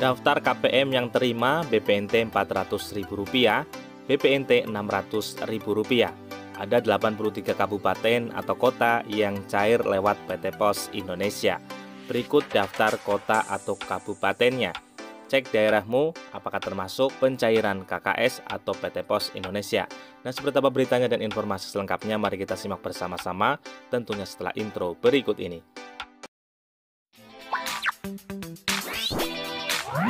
Daftar KPM yang terima BPNT Rp400.000, BPNT Rp600.000. Ada 83 kabupaten atau kota yang cair lewat PT Pos Indonesia. Berikut daftar kota atau kabupatennya. Cek daerahmu apakah termasuk pencairan KKS atau PT Pos Indonesia. Nah, seperti apa beritanya dan informasi selengkapnya mari kita simak bersama-sama tentunya setelah intro berikut ini. Hai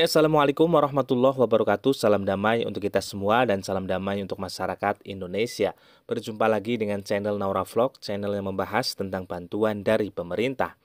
Assalamualaikum warahmatullahi wabarakatuh. Salam damai untuk kita semua dan salam damai untuk masyarakat Indonesia. Berjumpa lagi dengan channel Naura Vlog Channel yang membahas tentang bantuan dari pemerintah.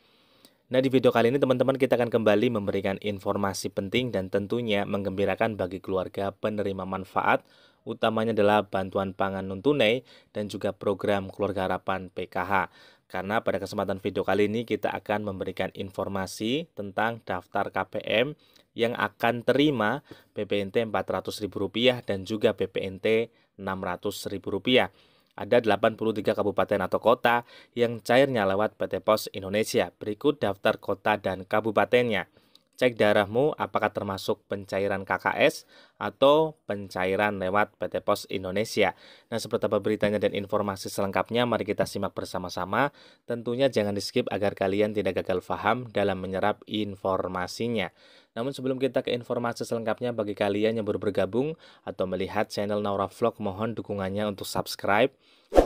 Nah di video kali ini teman-teman kita akan kembali memberikan informasi penting dan tentunya menggembirakan bagi keluarga penerima manfaat Utamanya adalah bantuan pangan non-tunai dan juga program keluarga harapan PKH karena pada kesempatan video kali ini kita akan memberikan informasi tentang daftar KPM yang akan terima BPNT Rp400.000 dan juga BPNT Rp600.000. Ada 83 kabupaten atau kota yang cairnya lewat PT Pos Indonesia. Berikut daftar kota dan kabupatennya. Cek darahmu apakah termasuk pencairan KKS atau pencairan lewat PT Pos Indonesia. Nah, seperti apa beritanya dan informasi selengkapnya, mari kita simak bersama-sama. Tentunya jangan di-skip agar kalian tidak gagal paham dalam menyerap informasinya. Namun sebelum kita ke informasi selengkapnya bagi kalian yang baru bergabung atau melihat channel Naura Vlog, mohon dukungannya untuk subscribe,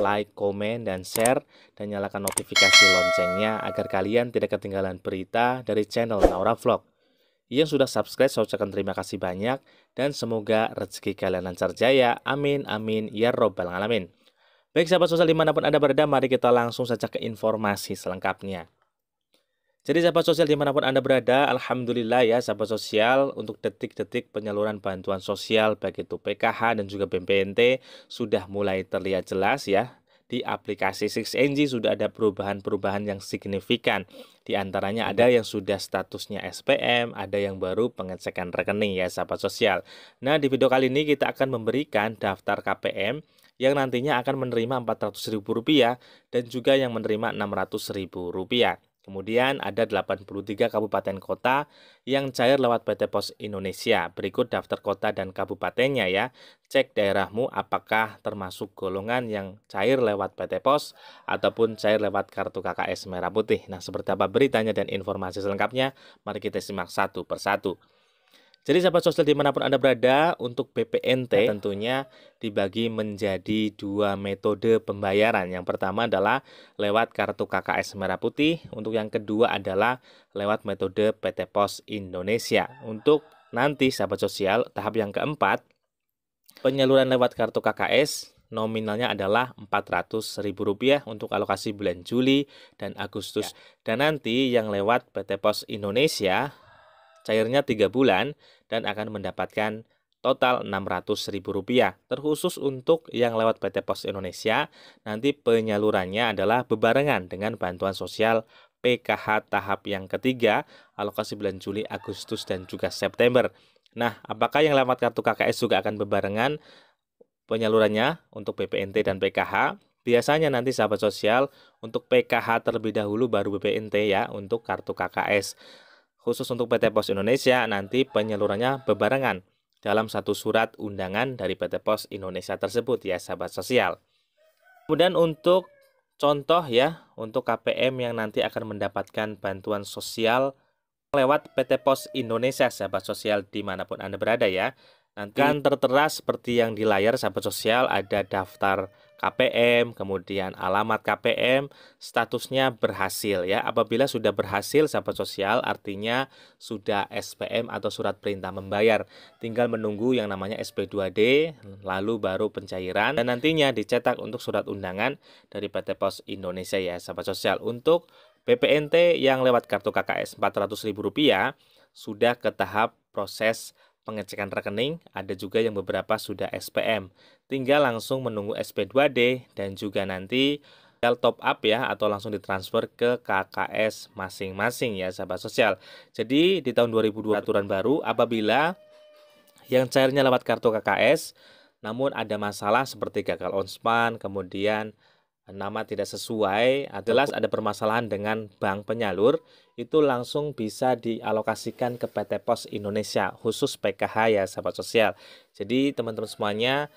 like, komen, dan share, dan nyalakan notifikasi loncengnya agar kalian tidak ketinggalan berita dari channel Naura Vlog. Yang sudah subscribe, saya ucapkan terima kasih banyak dan semoga rezeki kalian lancar jaya. Amin, amin, ya robbal alamin. Baik sahabat sosial di mana pun Anda berada, mari kita langsung saja ke informasi selengkapnya. Jadi sahabat sosial di mana pun Anda berada, Alhamdulillah ya sahabat sosial untuk detik-detik penyaluran bantuan sosial baik itu PKH dan juga BPNT sudah mulai terlihat jelas ya di aplikasi 6NG sudah ada perubahan-perubahan yang signifikan. Di antaranya ada yang sudah statusnya SPM, ada yang baru pengecekan rekening ya sahabat sosial. Nah, di video kali ini kita akan memberikan daftar KPM yang nantinya akan menerima Rp400.000 dan juga yang menerima Rp600.000. Kemudian ada 83 kabupaten kota yang cair lewat PT Pos Indonesia. Berikut daftar kota dan kabupatennya ya. Cek daerahmu apakah termasuk golongan yang cair lewat PT Pos ataupun cair lewat kartu KKS Merah Putih. Nah, seperti apa beritanya dan informasi selengkapnya? Mari kita simak satu persatu. Jadi sahabat sosial di mana pun Anda berada, untuk BPNT tentunya dibagi menjadi dua metode pembayaran. Yang pertama adalah lewat kartu KKS Merah Putih, untuk yang kedua adalah lewat metode PT Pos Indonesia. Untuk nanti sahabat sosial, tahap yang keempat, penyaluran lewat kartu KKS nominalnya adalah Rp400.000 untuk alokasi bulan Juli dan Agustus. Ya. Dan nanti yang lewat PT Pos Indonesia cairnya 3 bulan dan akan mendapatkan total Rp600.000. Terkhusus untuk yang lewat PT Pos Indonesia, nanti penyalurannya adalah bebarengan dengan bantuan sosial PKH tahap yang ketiga, alokasi bulan Juli, Agustus, dan juga September. Nah, apakah yang lewat kartu KKS juga akan bebarengan penyalurannya untuk BPNT dan PKH? Biasanya nanti sahabat sosial untuk PKH terlebih dahulu baru BPNT ya untuk kartu KKS khusus untuk PT Pos Indonesia nanti penyalurannya bebarengan dalam satu surat undangan dari PT Pos Indonesia tersebut ya sahabat sosial. Kemudian untuk contoh ya untuk KPM yang nanti akan mendapatkan bantuan sosial lewat PT Pos Indonesia sahabat sosial di mana pun Anda berada ya. Nanti kan tertera seperti yang di layar sahabat sosial ada daftar KPM, kemudian alamat KPM, statusnya berhasil ya. Apabila sudah berhasil sahabat sosial artinya sudah SPM atau surat perintah membayar. Tinggal menunggu yang namanya SP2D lalu baru pencairan dan nantinya dicetak untuk surat undangan dari PT Pos Indonesia ya sahabat sosial. Untuk BPNT yang lewat kartu KKS Rp400.000 sudah ke tahap proses pengecekan rekening, ada juga yang beberapa sudah SPM. Tinggal langsung menunggu SP2D dan juga nanti top up ya atau langsung ditransfer ke KKS masing-masing ya sahabat sosial. Jadi di tahun 2020 aturan baru apabila yang cairnya lewat kartu KKS namun ada masalah seperti gagal on span, kemudian nama tidak sesuai, jelas ada permasalahan dengan bank penyalur, itu langsung bisa dialokasikan ke PT Pos Indonesia, khusus PKH ya sahabat sosial. Jadi teman-teman semuanya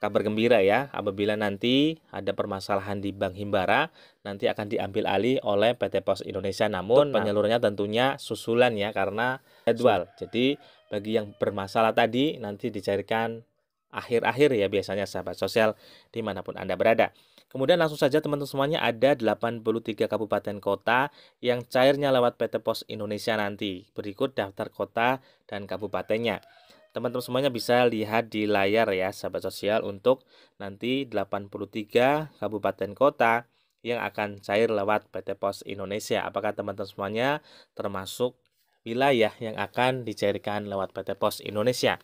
kabar gembira ya, apabila nanti ada permasalahan di Bank Himbara, nanti akan diambil alih oleh PT Pos Indonesia. Namun penyalurnya tentunya susulan ya, karena jadwal. Jadi bagi yang bermasalah tadi, nanti dicarikan akhir-akhir ya biasanya sahabat sosial di mana pun Anda berada. Kemudian langsung saja teman-teman semuanya ada 83 kabupaten kota yang cairnya lewat PT Pos Indonesia nanti. Berikut daftar kota dan kabupatennya. Teman-teman semuanya bisa lihat di layar ya sahabat sosial untuk nanti 83 kabupaten kota yang akan cair lewat PT Pos Indonesia. Apakah teman-teman semuanya termasuk wilayah yang akan dicairkan lewat PT Pos Indonesia?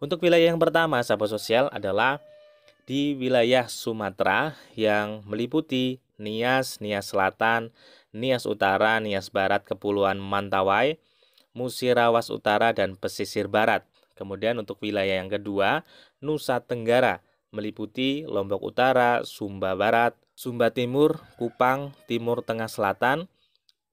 Untuk wilayah yang pertama sahabat sosial adalah di wilayah Sumatera yang meliputi Nias, Nias Selatan, Nias Utara, Nias Barat, Kepulauan Mantawai, Musirawas Utara, dan Pesisir Barat. Kemudian untuk wilayah yang kedua, Nusa Tenggara, meliputi Lombok Utara, Sumba Barat, Sumba Timur, Kupang, Timur Tengah Selatan,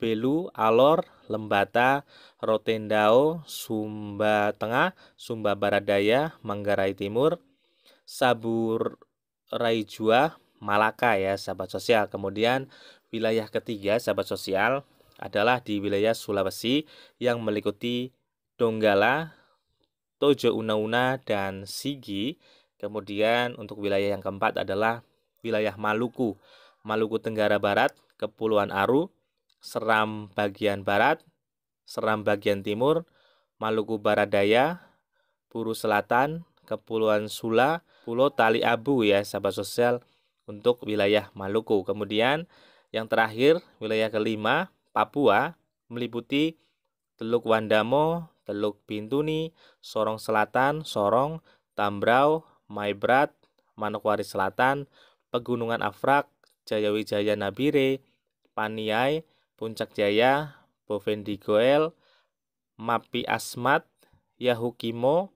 Belu, Alor, Lembata, Rotendao, Sumba Tengah, Sumba Barat Daya, Manggarai Timur, Sabur Raijua, Malaka ya sahabat sosial. Kemudian wilayah ketiga sahabat sosial adalah di wilayah Sulawesi yang meliputi Donggala, Tojo Una-Una, dan Sigi. Kemudian untuk wilayah yang keempat adalah wilayah Maluku, Maluku Tenggara Barat, Kepulauan Aru, Seram bagian barat, Seram bagian timur, Maluku Barat Daya, Puru Selatan, Kepulauan Sula, Pulau Tali Abu ya sahabat sosial untuk wilayah Maluku. Kemudian yang terakhir wilayah kelima Papua meliputi Teluk Wandamo, Teluk Bintuni, Sorong Selatan, Sorong, Tambrau, Maibrat, Manokwari Selatan, Pegunungan Afrak, Jayawijaya Nabire, Paniai, Puncak Jaya, Bovendigul, Mapi Asmat, Yahukimo,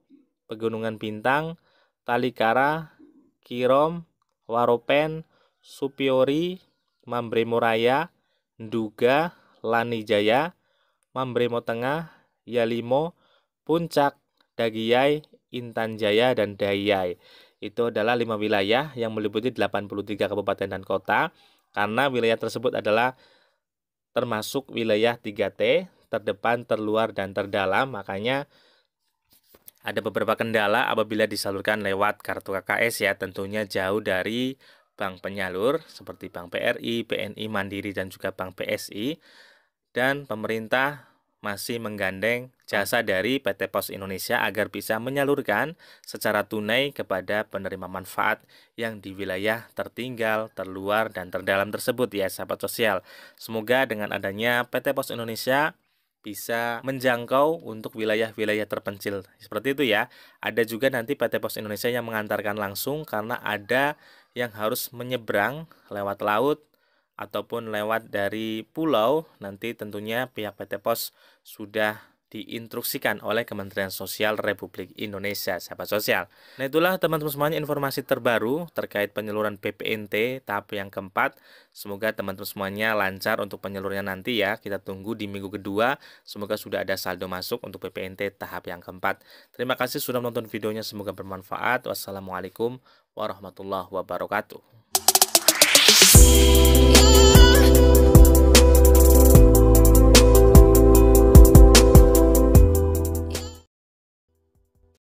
Pegunungan Bintang, Talikara, Kirom, Waropen, Supiori, Mambremo Raya, Nduga, Lanijaya, Mambremo Tengah, Yalimo, Puncak, Dagiyai, Intan Jaya, dan Dayai. Itu adalah lima wilayah yang meliputi 83 kabupaten dan kota karena wilayah tersebut adalah termasuk wilayah 3T, terdepan, terluar, dan terdalam. Makanya ada beberapa kendala apabila disalurkan lewat kartu KKS ya, tentunya jauh dari bank penyalur seperti Bank BRI, BNI Mandiri dan juga Bank PSI dan pemerintah masih menggandeng jasa dari PT Pos Indonesia agar bisa menyalurkan secara tunai kepada penerima manfaat yang di wilayah tertinggal, terluar, dan terdalam tersebut ya sahabat sosial. Semoga dengan adanya PT Pos Indonesia bisa menjangkau untuk wilayah-wilayah terpencil. Seperti itu ya. Ada juga nanti PT Pos Indonesia yang mengantarkan langsung karena ada yang harus menyeberang lewat laut ataupun lewat dari pulau. Nanti tentunya pihak PT Pos sudah diinstruksikan oleh Kementerian Sosial Republik Indonesia, sahabat sosial. Nah itulah teman-teman semuanya informasi terbaru terkait penyaluran PPNT tahap yang keempat. Semoga teman-teman semuanya lancar untuk penyalurannya nanti ya. Kita tunggu di minggu kedua. Semoga sudah ada saldo masuk untuk PPNT tahap yang keempat. Terima kasih sudah menonton videonya. Semoga bermanfaat. Wassalamualaikum warahmatullahi wabarakatuh.